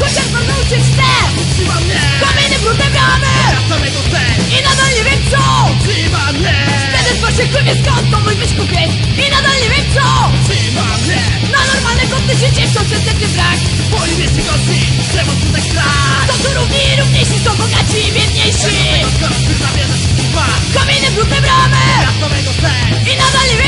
chociaż to nauczyć chcę. Trzyma mnie Kamienie brudne bramy Ja samego chcę I nadal nie wiem co. Trzyma mnie Wtedy twarzy krówie skąd to mój być kupiec I nadal nie wiem co. Trzyma mnie Na normalne koty życie chcą przestępny brak Po niebieskiej gości Czemu tu tak strach To tu równi i równiejsi są bogaci i biedniejsi. Tego skoro zabierzesz dwa? Kamienie brudne bramy Ja samego chcę I nadal nie wiem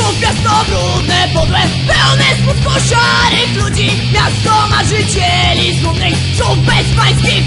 Wyszkup miasto brudne, podłe, pełne smutno szarych ludzi. Miasto marzycieli smutnych, są bezpańskich